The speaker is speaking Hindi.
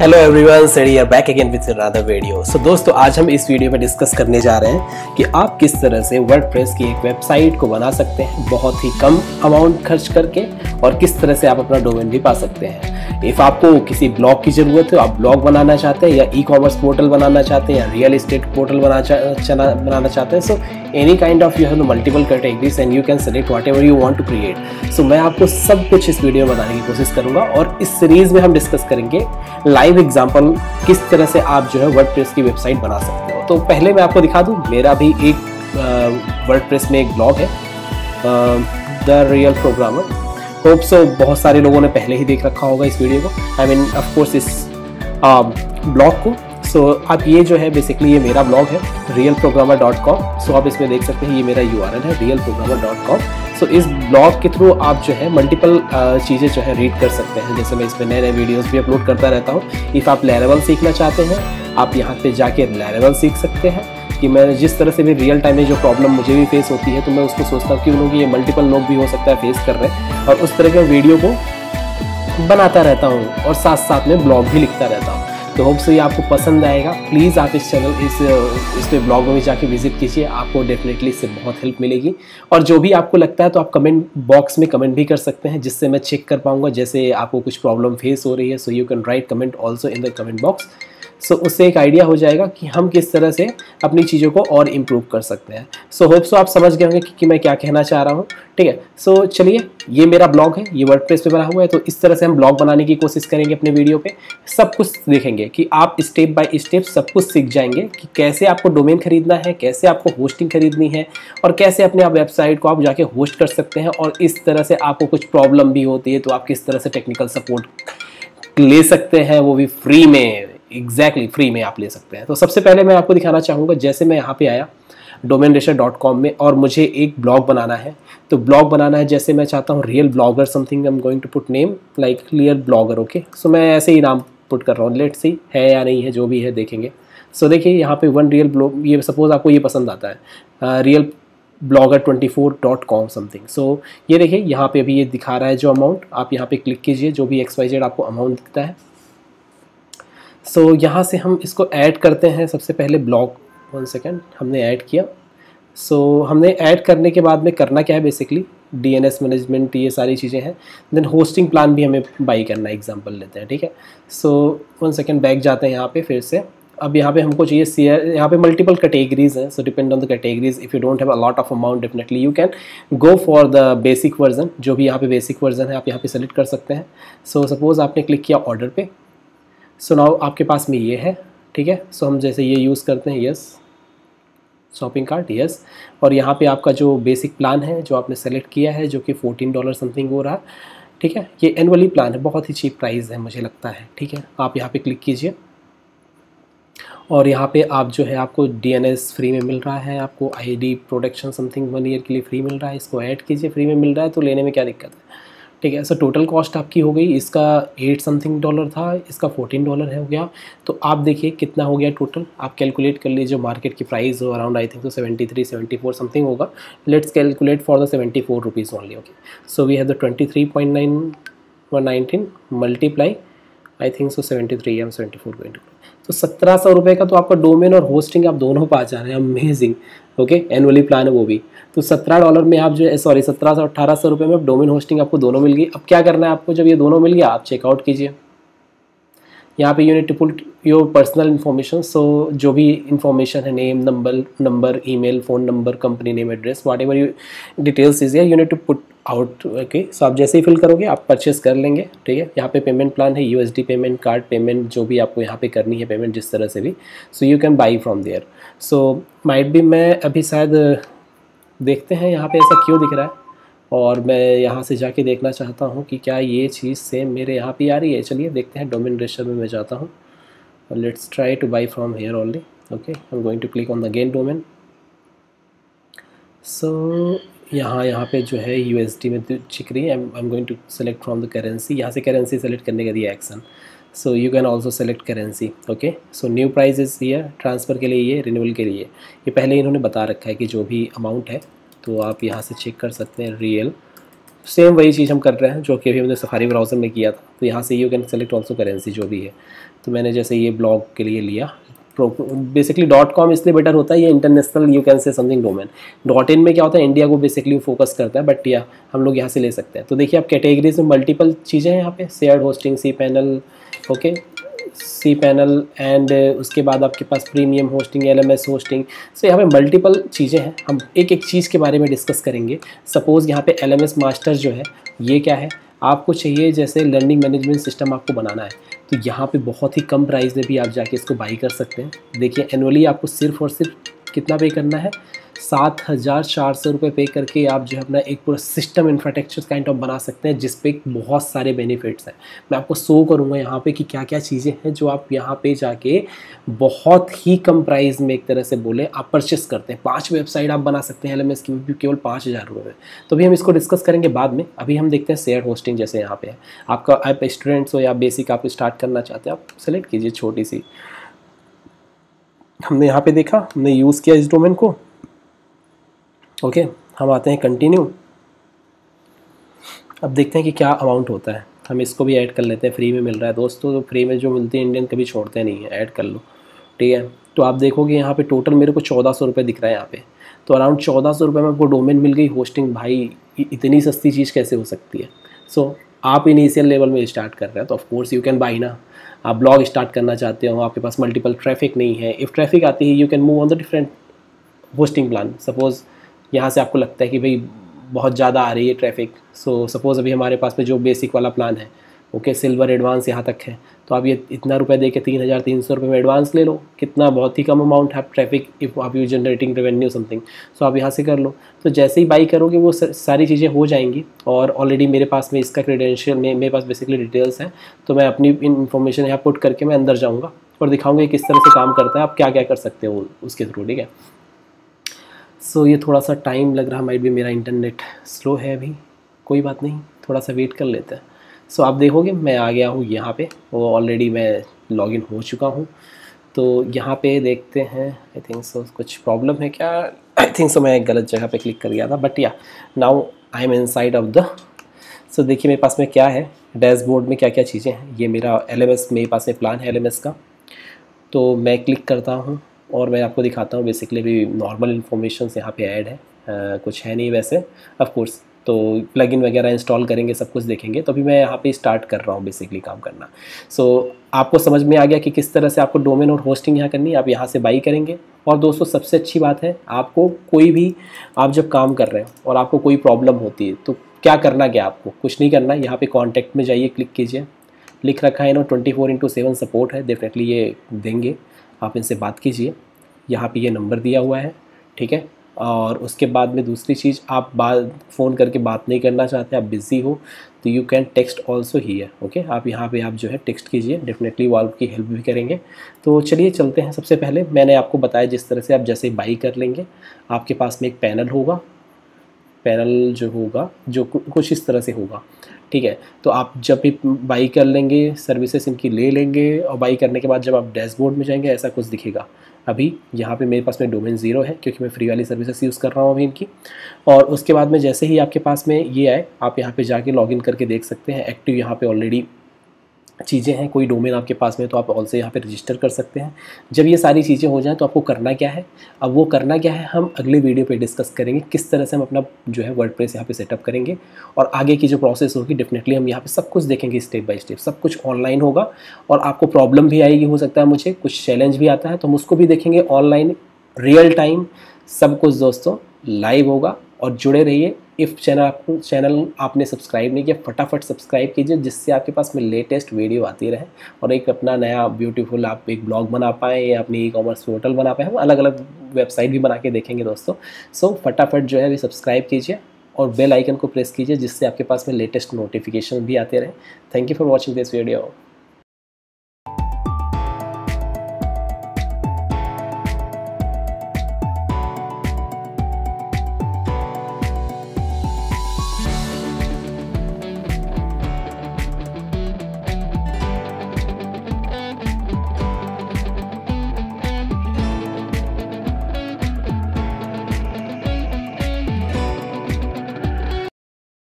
हेलो एवरीवन सड़ी back again with another video so दोस्तों, आज हम इस वीडियो में डिस्कस करने जा रहे हैं कि आप किस तरह से वर्डप्रेस की एक वेबसाइट को बना सकते हैं, बहुत ही कम अमाउंट खर्च करके और किस तरह से आप अपना डोमेन भी पा सकते हैं। इफ़ आपको किसी ब्लॉग की ज़रूरत है, आप ब्लॉग बनाना चाहते हैं या ई कॉमर्स पोर्टल बनाना चाहते हैं या रियल इस्टेट पोर्टल बना चना बनाना चाहते हैं so any kind of you have multiple categories and you can select whatever you want to create so मैं आपको सब कुछ इस वीडियो में बताने की कोशिश करूँगा और इस सीरीज़ में हम डिस्कस करेंगे लाइव एग्ज़ाम्पल किस तरह से आप जो है वर्ड की वेबसाइट बना सकते हो। तो पहले मैं आपको दिखा दूँ, मेरा भी एक वर्ड में एक ब्लॉग है। The real programmer hope so बहुत सारे लोगों ने पहले ही देख रखा होगा इस वीडियो को। आई मीन ऑफकोर्स इस ब्लॉग को। सो आप ये जो है बेसिकली ये मेरा ब्लॉग है real programmer dot com so आप इसमें देख सकते हैं ये मेरा यू है real programmer dot com so इस ब्लॉग के थ्रू आप जो है मल्टीपल uh, चीज़ें जो है रीड कर सकते हैं। जैसे मैं इसमें नए नए वीडियोज़ भी अपलोड करता रहता हूँ। इफ़ आप लेरेबल सीखना चाहते हैं आप यहाँ पे जाके लेरेबल सीख सकते हैं। कि मैं जिस तरह से भी रियल टाइम में जो प्रॉब्लम मुझे भी फेस होती है तो मैं उसको सोचता हूँ कि उन ये मल्टीपल लोग भी हो सकता है फेस कर रहे हैं। और उस तरह के वीडियो को बनाता रहता हूँ और साथ साथ में ब्लॉग भी लिखता रहता हूँ। तो होप से ये आपको पसंद आएगा। प्लीज़ आप इस चैनल इस इस पे ब्लॉग में जाके विज़िट कीजिए। आपको डेफिनेटली इससे बहुत हेल्प मिलेगी। और जो भी आपको लगता है तो आप कमेंट बॉक्स में कमेंट भी कर सकते हैं, जिससे मैं चेक कर पाऊँगा। जैसे आपको कुछ प्रॉब्लम फेस हो रही है so you can write comment also in the comment box so so, उससे एक आइडिया हो जाएगा कि हम किस तरह से अपनी चीज़ों को और इम्प्रूव कर सकते हैं। सो होप सो आप समझ गए होंगे कि, कि मैं क्या कहना चाह रहा हूँ। ठीक है? सो so, चलिए ये मेरा ब्लॉग है ये वर्ड पे बना हुआ है तो इस तरह से हम ब्लॉग बनाने की कोशिश करेंगे अपने वीडियो पे। सब कुछ देखेंगे कि आप स्टेप बाय स्टेप सब कुछ सीख जाएँगे कि कैसे आपको डोमेन खरीदना है कैसे आपको होस्टिंग खरीदनी है और कैसे अपने आप वेबसाइट को आप जाके होस्ट कर सकते हैं और इस तरह से आपको कुछ प्रॉब्लम भी होती है तो आप किस तरह से टेक्निकल सपोर्ट ले सकते हैं वो भी फ्री में। एग्जैक्टली फ्री में आप ले सकते हैं। तो सबसे पहले मैं आपको दिखाना चाहूँगा जैसे मैं यहाँ पे आया डोमेन रेशर डॉट कॉम में और मुझे एक ब्लॉग बनाना है। तो ब्लॉग बनाना है जैसे मैं चाहता हूँ real blogger something I am going to put name like real blogger okay so मैं ऐसे ही नाम पुट कर रहा हूँ। लेट सी है या नहीं है जो भी है देखेंगे। सो so, देखिए यहाँ पे वन रियल ब्लॉग ये सपोज़ आपको ये पसंद आता है real blogger twenty four dot com something so ये देखिए यहाँ पे अभी ये दिखा रहा है जो अमाउंट आप यहाँ पे क्लिक कीजिए जो भी एक्स वाई जेड आपको अमाउंट दिखता है। सो so, यहाँ से हम इसको ऐड करते हैं सबसे पहले ब्लॉक वन सेकेंड हमने ऐड किया. सो so, हमने ऐड करने के बाद में करना क्या है बेसिकली डीएनएस मैनेजमेंट ये सारी चीज़ें हैं. देन होस्टिंग प्लान भी हमें बाई करना है एग्जांपल लेते हैं ठीक है? सो वन सेकेंड बैक जाते हैं यहाँ पे फिर से. अब यहाँ पे हमको चाहिए सी यहाँ पे मल्टीपल कैटेगरीज हैं so depend on the categories if you don't have a lot of amount definitely you can go for the basic version जो भी यहाँ पे बेसिक वर्जन है आप यहाँ पे सेलेक्ट कर सकते हैं. सो so, सपोज़ आपने क्लिक किया ऑर्डर पे. सो नाउ आपके पास में ये है, ठीक है? सो हम जैसे ये यूज़ करते हैं यस शॉपिंग कार्ट यस और यहाँ पे आपका जो बेसिक प्लान है, जो आपने सेलेक्ट किया है, जो कि फोर्टीन डॉलर समथिंग हो रहा है ठीक है? ये एनुअली प्लान है, बहुत ही चीप प्राइस है, मुझे लगता है, ठीक है? आप यहाँ पे क्लिक कीजिए। और यहाँ पे आप जो है, आपको डीएनएस फ्री में मिल रहा है, आपको ID protection something one year के लिए फ्री मिल रहा है, इसको ऐड कीजिए फ्री में मिल रहा है तो लेने में क्या दिक्कत है? ठीक है सर टोटल कॉस्ट आपकी हो गई, इसका एट समथिंग डॉलर था, इसका फोर्टीन डॉलर है, हो गया। तो आप देखिए कितना हो गया टोटल आप कैलकुलेट कर लीजिए मार्केट की प्राइस हो अराउंड आई थिंक तो seventy three seventy four something होगा। Let's calculate for the seventy four rupees only okay so we have the twenty three point nine one nineteen multiply I think so seventy three am seventy four going to तो सत्रह सौ रुपये का तो आपका डोमेन और होस्टिंग आप दोनों पा जा रहे हैं अमेजिंग ओके एनुअली प्लान है वो भी। तो सत्रह डॉलर में आप जो है सॉरी सत्रह सौ अट्ठारह सौ रुपये में डोमेन होस्टिंग आपको दोनों मिल गई। अब क्या करना है आपको? जब ये दोनों मिल गया, आप चेकआउट कीजिए। यहाँ पे you need to put your personal information so जो भी इंफॉर्मेशन है name number number email phone number company name address whatever you details is you need to put out okay so आप जैसे ही फिल करोगे, आप परचेस कर लेंगे, ठीक है? यहाँ पे पेमेंट प्लान है यूएसडी पेमेंट कार्ड पेमेंट जो भी आपको यहाँ पे करनी है पेमेंट जिस तरह से भी so you can buy from there so might भी मैं अभी शायद देखते हैं यहाँ पे ऐसा क्यों दिख रहा है। और मैं यहाँ से जाके देखना चाहता हूँ कि क्या ये चीज़ सेम मेरे यहाँ पे आ रही है। चलिए देखते हैं डोमिन रेशर में मैं जाता हूँ। Let's try to buy from here only okay I am going to click on the gain domain so यहाँ यहाँ पे जो है यूएसडी में चिक रही है। I am going to select from the currency यहाँ से करेंसी सेलेक्ट करने का दिया action so you can also select currency okay so new price is ये ट्रांसफ़र के लिए ये रिन्यूअल के लिए। ये पहले इन्होंने बता रखा है कि जो भी अमाउंट है तो आप यहाँ से चेक कर सकते हैं रियल सेम वही चीज़ हम कर रहे हैं जो कि अभी हमने सफारी ब्राउज़र में किया था। तो यहाँ से you can select also currency जो भी है। तो मैंने जैसे ये ब्लॉग के लिए लिया। बेसिकली डॉट कॉम इसलिए बेटर होता है, ये international you can say something domain dot in में क्या होता है इंडिया को बेसिकली फोकस करता है बट या हम लोग यहाँ से ले सकते हैं। तो देखिए आप कैटेगरीज में मल्टीपल चीज़ें हैं यहाँ पे। Share hosting C panel okay C panel and उसके बाद आपके पास premium hosting L M S hosting so यहाँ पे मल्टीपल चीज़ें हैं। हम एक एक चीज़ के बारे में डिस्कस करेंगे। सपोज़ यहाँ पे एल एम एस मास्टर जो है, ये क्या है? आपको चाहिए जैसे लर्निंग मैनेजमेंट सिस्टम आपको बनाना है। तो यहाँ पे बहुत ही कम प्राइस में भी आप जाके इसको बाई कर सकते हैं। देखिए एनुअली आपको सिर्फ़ और सिर्फ़ कितना पे करना है? सात हज़ार चार सौ रुपये पे करके आप जो है अपना एक पूरा सिस्टम इंफ्रास्ट्रक्चर काइंड ऑफ़ बना सकते हैं, जिस पे बहुत सारे बेनिफिट्स हैं। मैं आपको शो करूँगा यहाँ पे कि क्या क्या चीज़ें हैं जो आप यहाँ पे जाके बहुत ही कम प्राइस में एक तरह से बोले आप परचेस करते हैं। पाँच वेबसाइट आप बना सकते हैं एल की भी केवल पाँच हज़ार रुपये में। तो अभी हम इसको डिस्कस करेंगे बाद में। अभी हम देखते हैं शेयर होस्टिंग जैसे यहाँ पे है। आपका आप स्टूडेंट्स हो या बेसिक आप स्टार्ट करना चाहते हैं, आप सेलेक्ट कीजिए छोटी सी। हमने यहाँ पे देखा, हमने यूज़ किया इस डोमेन को। ओके हम आते हैं कंटिन्यू अब देखते हैं कि क्या अमाउंट होता है। हम इसको भी ऐड कर लेते हैं फ्री में मिल रहा है। दोस्तों तो फ्री में जो मिलती है इंडियन कभी छोड़ते नहीं है ऐड कर लो। ठीक है? तो आप देखोगे यहाँ पे टोटल मेरे को चौदह सौ रुपये दिख रहा है यहाँ पे। तो अराउंड चौदह सौ रुपये में आपको डोमेन मिल गई होस्टिंग भाई इतनी सस्ती चीज़ कैसे हो सकती है? सो so, आप इनिशियल लेवल में स्टार्ट कर रहे हैं तो ऑफकोर्स यू कैन बाई ना। आप ब्लॉग स्टार्ट करना चाहते हो आपके पास मल्टीपल ट्रैफ़िक नहीं है। इफ़ ट्रैफ़िक आती है you can move on the different hosting plan suppose यहाँ से आपको लगता है कि भाई बहुत ज़्यादा आ रही है ट्रैफ़िक सो सपोज़ अभी हमारे पास में जो बेसिक वाला प्लान है ओके सिल्वर एडवांस यहाँ तक है तो आप ये इतना रुपए दे के तीन हज़ार तीन सौ रुपये में एडवांस ले लो। कितना बहुत ही कम अमाउंट है ट्रैफ़िक इफ़ आप you generating revenue something so आप यहाँ से कर लो। तो जैसे ही बाई करोगे, वो सारी चीज़ें हो जाएँगी और ऑलरेडी मेरे पास में इसका क्रेडेंशियल में, मेरे पास बेसिकली डिटेल्स हैं तो मैं अपनी इन्फॉर्मेशन यहाँ पुट करके मैं अंदर जाऊँगा और दिखाऊँगा किस तरह से काम करता है, आप क्या क्या कर सकते हो उसके थ्रू ठीक है? सो ये थोड़ा सा टाइम लग रहा माइट भी मेरा इंटरनेट स्लो है अभी। कोई बात नहीं थोड़ा सा वेट कर लेते हैं। सो so, आप देखोगे मैं आ गया हूँ यहाँ पे। वो ऑलरेडी मैं लॉगिन हो चुका हूँ। तो यहाँ पे देखते हैं आई थिंक सो कुछ प्रॉब्लम है क्या? आई थिंक सो मैं गलत जगह पे क्लिक कर गया था। बट या now I am inside of the so देखिए मेरे पास में क्या है? डैशबोर्ड में क्या क्या चीज़ें हैं? ये मेरा एलएमएस मेरे पास में प्लान है एलएमएस का। तो मैं क्लिक करता हूँ। और मैं आपको दिखाता हूँ बेसिकली भी नॉर्मल इन्फॉर्मेशन यहाँ पे ऐड है। आ, कुछ है नहीं वैसे ऑफ़ कोर्स तो प्लगइन वगैरह इंस्टॉल करेंगे सब कुछ देखेंगे तो अभी मैं यहाँ पे स्टार्ट कर रहा हूँ बेसिकली काम करना। सो so, आपको समझ में आ गया कि किस तरह से आपको डोमेन और होस्टिंग यहाँ करनी है आप यहाँ से बाई करेंगे। और दोस्तों सबसे अच्छी बात है आपको कोई भी आप जब काम कर रहे हैं और आपको कोई प्रॉब्लम होती है तो क्या करना क्या आपको? कुछ नहीं करना है यहाँ पर कॉन्टैक्ट में जाइए क्लिक कीजिए। लिख रखा है ना twenty four into seven support है डेफिनेटली ये देंगे। आप इनसे बात कीजिए। यहाँ पे ये नंबर दिया हुआ है, ठीक है? और उसके बाद में दूसरी चीज़, आप बात फ़ोन करके बात नहीं करना चाहते, आप बिज़ी हो तो यू कैन टेक्स्ट ऑल्सो ही है ओके आप यहाँ पे आप जो है टेक्स्ट कीजिए डेफिनेटली वो आपकी हेल्प भी करेंगे। तो चलिए चलते हैं सबसे पहले। मैंने आपको बताया जिस तरह से आप जैसे बाई कर लेंगे, आपके पास में एक पैनल होगा। पैनल जो होगा, जो कुछ इस तरह से होगा, ठीक है? तो आप जब भी बाई कर लेंगे, सर्विसेज़ इनकी ले लेंगे और बाई करने के बाद जब आप डैशबोर्ड में जाएँगे, ऐसा कुछ दिखेगा। अभी यहाँ पे मेरे पास में डोमेन ज़ीरो है, क्योंकि मैं फ्री वाली सर्विसेज़ यूज़ कर रहा हूँ अभी इनकी। और उसके बाद में जैसे ही आपके पास में ये आए, आप यहाँ पे जाके लॉगिन करके देख सकते हैं, एक्टिव यहाँ पे ऑलरेडी चीज़ें हैं, कोई डोमेन आपके पास में तो आप ऑल से यहाँ पे रजिस्टर कर सकते हैं। जब ये सारी चीज़ें हो जाएँ तो आपको करना क्या है? अब वो करना क्या है, हम अगले वीडियो पे डिस्कस करेंगे किस तरह से हम अपना जो है वर्ड प्रेस यहाँ पर सेटअप करेंगे और आगे की जो प्रोसेस होगी डेफिनेटली हम यहाँ पर सब कुछ देखेंगे स्टेप बाई स्टेप सब कुछ ऑनलाइन होगा और आपको प्रॉब्लम भी आएगी, हो सकता है मुझे कुछ चैलेंज भी आता है तो हम उसको भी देखेंगे ऑनलाइन रियल टाइम सब कुछ दोस्तों लाइव होगा। और जुड़े रहिए। इफ़ चैनल आपको चैनल आपने सब्सक्राइब नहीं किया फटाफट सब्सक्राइब कीजिए जिससे आपके पास में लेटेस्ट वीडियो आती रहे और एक अपना नया ब्यूटीफुल आप एक ब्लॉग बना पाएँ या अपनी ई कॉमर्स पोर्टल बना पाएँ। हम अलग अलग वेबसाइट भी बना के देखेंगे दोस्तों। सो so, फटाफट जो है अभी सब्सक्राइब कीजिए और बेल आइकन को प्रेस कीजिए जिससे आपके पास में लेटेस्ट नोटिफिकेशन भी आते रहे। Thank you for watching this video